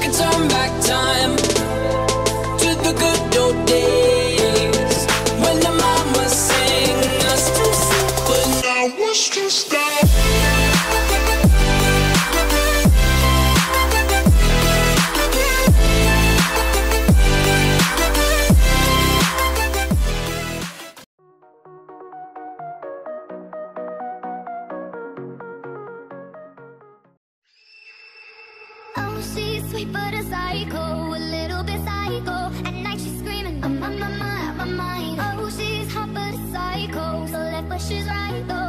could turn back time. she's sweet but a psycho, a little bit psycho. At night she's screaming, I'm on my mind, my mind. Oh, she's hot but a psycho, so left but she's right though.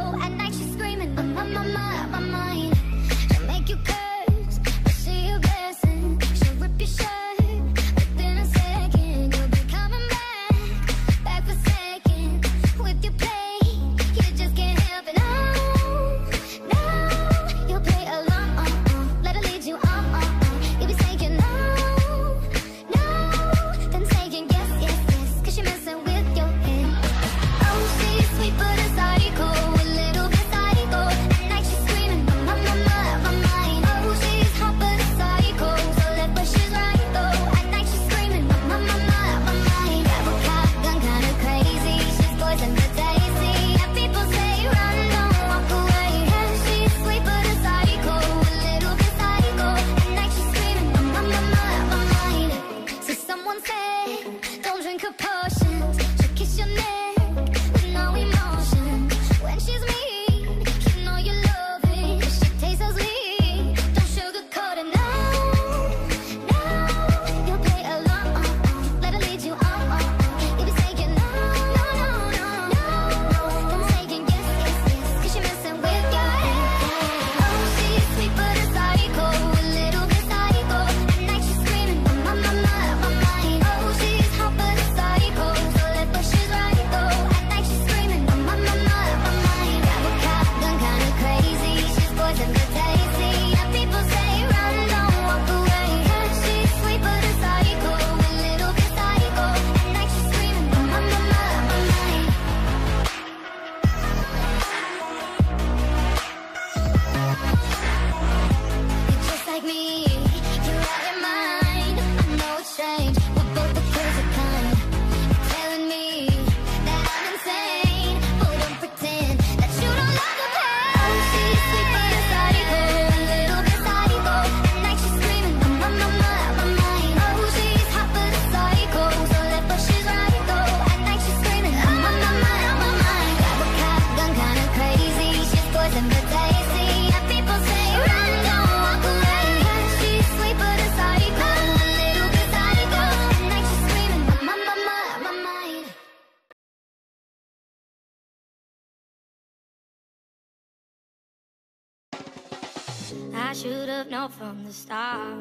I should have known from the start.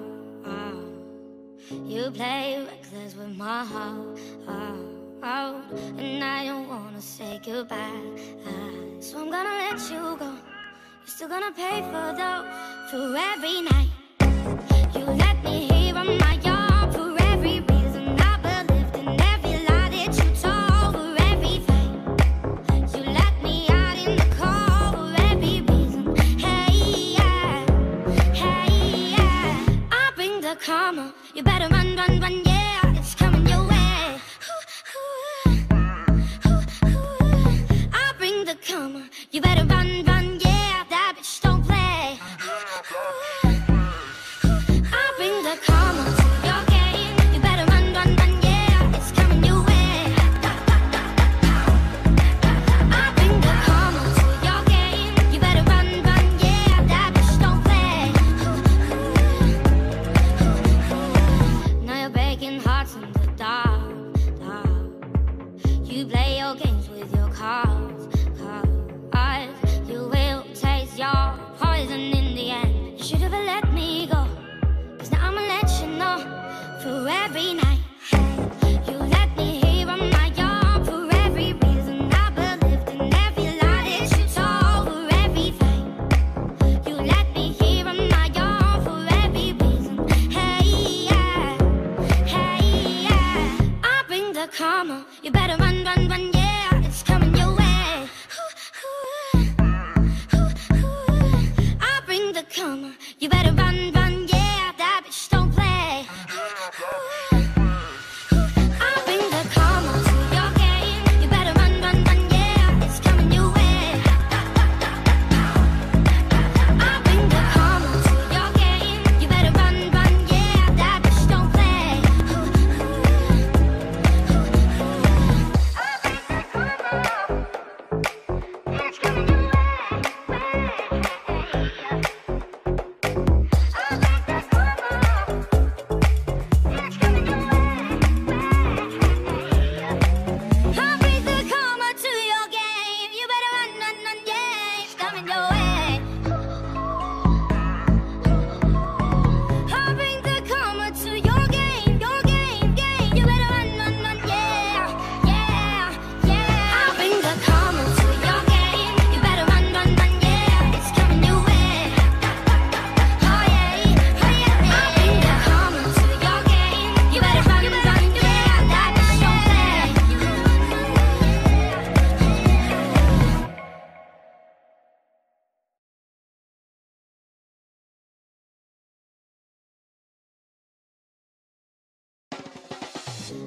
You play reckless with my heart, and I don't wanna say goodbye. So I'm gonna let you go. You're still gonna pay for those for every night you.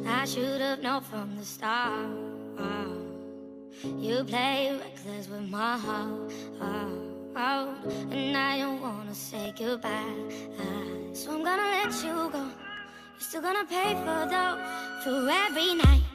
I should have known from the start. You play reckless with my heart. And I don't wanna say goodbye. So I'm gonna let you go. You're still gonna pay for though for every night.